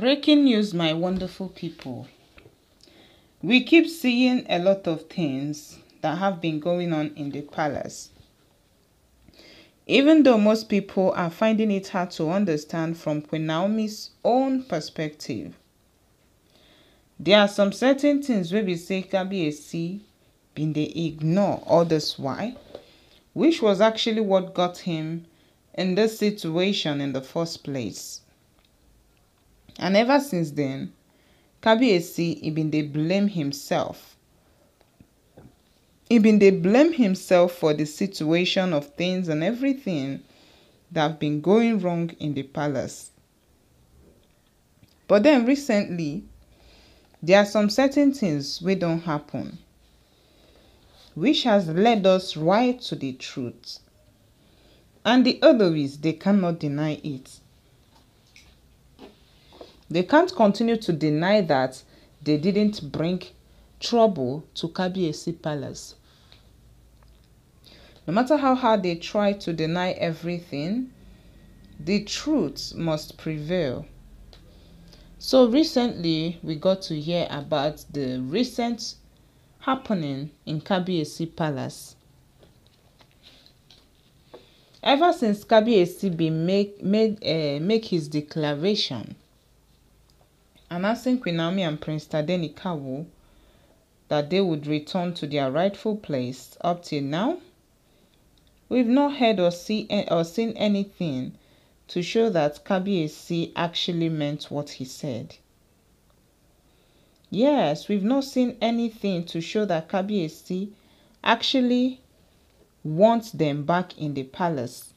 Breaking news, my wonderful people. We keep seeing a lot of things that have been going on in the palace. Even though most people are finding it hard to understand from Queen Naomi's own perspective, there are some certain things where we say Kabiyesi been they ignore this while, which was actually what got him in this situation in the first place. And ever since then, Kabiyesi he been dey blame himself. Been dey blame himself for the situation of things and everything that have been going wrong in the palace. But then recently, there are some certain things we don't happen which has led us right to the truth. And the other is they cannot deny it. They can't continue to deny that they didn't bring trouble to Kabiesi Palace. No matter how hard they try to deny everything, the truth must prevail. So recently, we got to hear about the recent happening in Kabiesi Palace. Ever since Kabiesi make, made, uh, make his declaration announcing Queen Naomi and Prince Tadenikawo that they would return to their rightful place up till now, we've not heard or, see, eh, or seen anything to show that Kabiesi actually meant what he said. Yes, we've not seen anything to show that Kabiesi actually wants them back in the palace.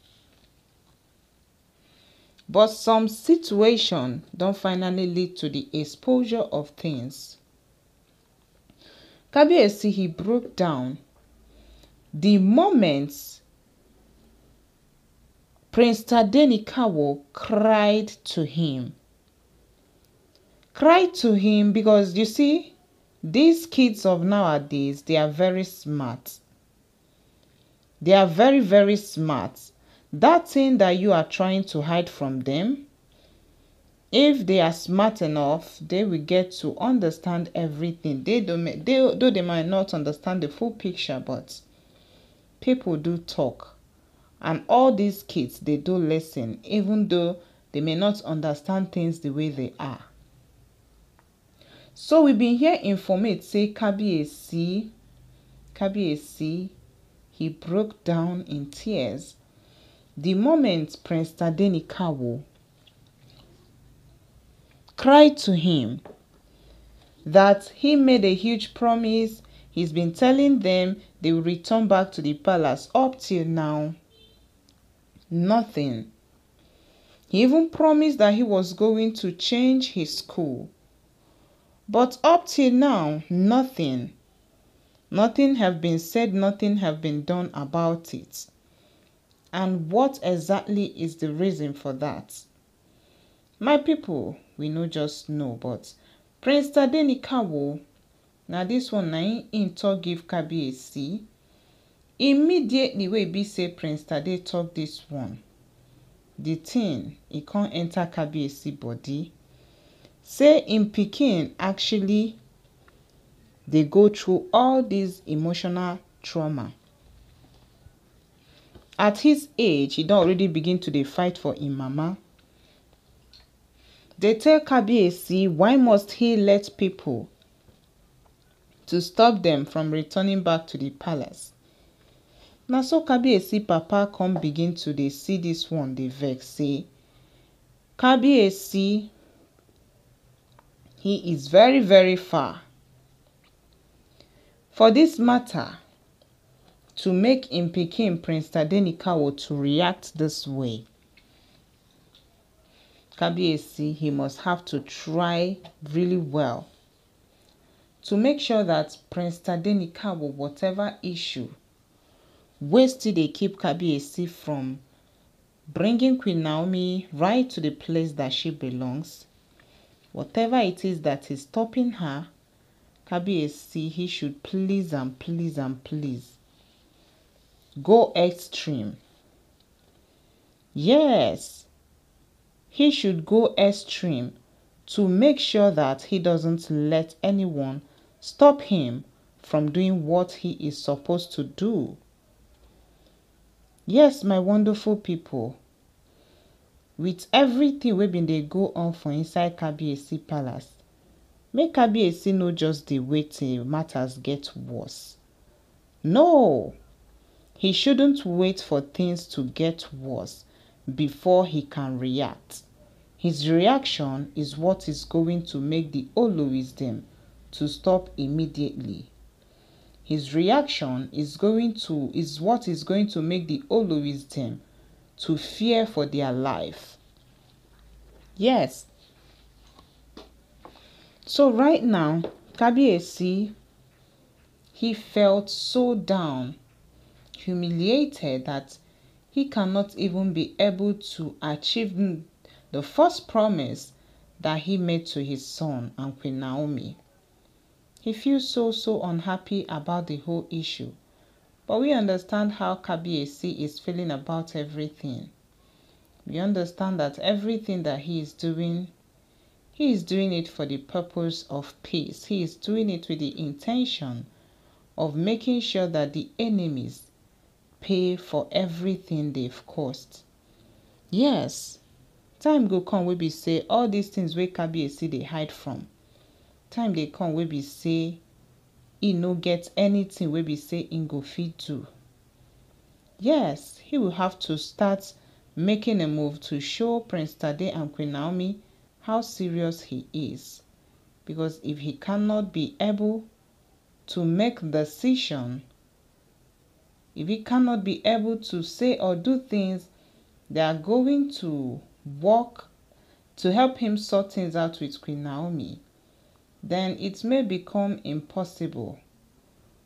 But some situation don't finally lead to the exposure of things. Kabiyesi he broke down the moments Prince Tadenikawo cried to him. Cried to him because you see, these kids of nowadays, they are very smart. They are very, very smart that thing that you are trying to hide from them, if they are smart enough, they will get to understand everything. They do they, though they might not understand the full picture, but people do talk. And all these kids, they do listen, even though they may not understand things the way they are. So we've been here informate say Kabi Kabiyesi, he broke down in tears the moment Prince Tadenikawo cried to him that he made a huge promise, he's been telling them they will return back to the palace up till now. Nothing. He even promised that he was going to change his school. But up till now, nothing. Nothing have been said, nothing have been done about it. And what exactly is the reason for that? My people, we no just know, but Prince Tadenikawo, now this one na im talk give Kabiyesi. Immediately wey be say Prince Tade talk this one, the thing e come enter Kabiyesi body. Say im pikin actually dey go through all this emotional trauma at his age he don already begin to dey fight for im mama. Dey tell kabiyesi why must he let people to stop dem from returning back to the palace? Na so kabiyesi papa come begin to dey see this one dey vex say kabiyesi he is very very far. For this matter to make im pikin Prince Tadenikawo to react this way. Kabiyesi, he must have to try really well to make sure that Prince Tadenikawo, whatever issue, wey still dey keep Kabiyesi from bringing Queen Naomi right to the place that she belongs, whatever it is that is stopping her, Kabiyesi, he should please and please and please go extreme. Yes, he should go extreme to make sure that he doesn't let anyone stop him from doing what he is supposed to do. Yes, my wonderful people, with everything wey been dey go on for inside kabiyesi palace make kabiyesi no just dey wait till matters get worse no he shouldn't wait for things to get worse before he can react his reaction is what is going to make the oloris them to stop immediately his reaction is going to is what is going to make the oloris them to fear for their life. Yes. So right now, Kabiesi, he felt so down, humiliated that he cannot even be able to achieve the first promise that he made to his son and Queen Naomi. He feels so, so unhappy about the whole issue. But we understand how Kabiesi is feeling about everything. We understand that everything that he is doing, he is doing it for the purpose of peace. He is doing it with the intention of making sure that the enemies pay for everything they've caused. Yes, time go come we be say all these things wey Kabiesi they hide from. Time they come we be say he no get anything wey be say im go fit do yes he will have to start making a move to show prince tade and queen naomi how serious he is because if he cannot be able to make decision if he cannot be able to say or do things that are going to work to help him sort things out with Queen Naomi, then it may become impossible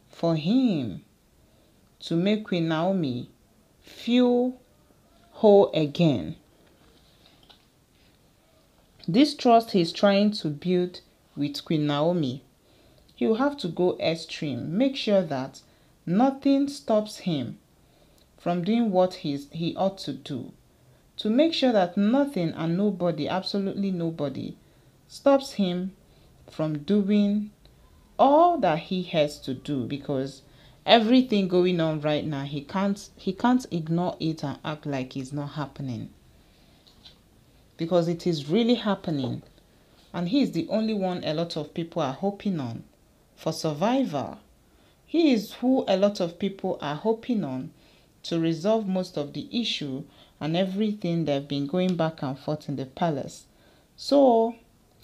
for him to make Queen Naomi feel whole again. This trust he's trying to build with Queen Naomi, he will have to go extreme. Make sure that nothing stops him from doing what he's, he ought to do. To make sure that nothing and nobody, absolutely nobody, stops him from doing all that he has to do because everything going on right now he can't he can't ignore it and act like it's not happening. Because it is really happening. And he is the only one a lot of people are hoping on for survival he is who a lot of people are hoping on to resolve most of the issue and everything they've been going back and forth in the palace. So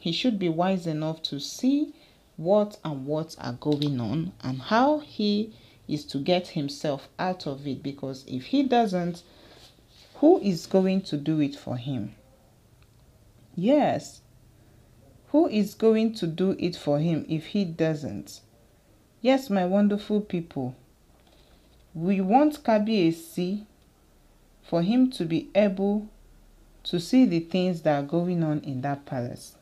he should be wise enough to see what and what are going on and how he is to get himself out of it because if he doesn't who is going to do it for him? Yes. Who is going to do it for him if he doesn't yes my wonderful people we want Kabiesi for him to be able to see the things that are going on in that palace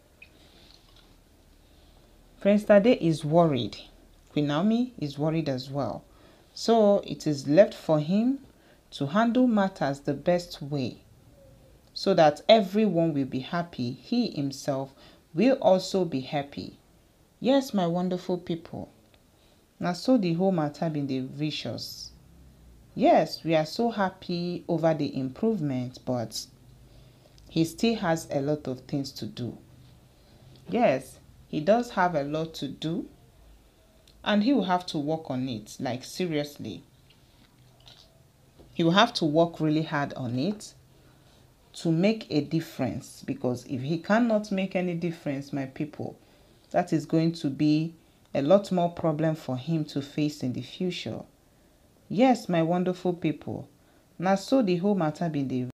Prince Tade is worried. Queen Naomi is worried as well. So it is left for him to handle matters the best way so that everyone will be happy. He himself will also be happy. Yes, my wonderful people. Now so the whole matter been the vicious. Yes, we are so happy over the improvement, but he still has a lot of things to do. Yes, he does have a lot to do and he will have to work on it like seriously he will have to work really hard on it to make a difference because if he cannot make any difference my people that is going to be a lot more problem for him to face in the future. Yes my wonderful people. Now so the whole matter dey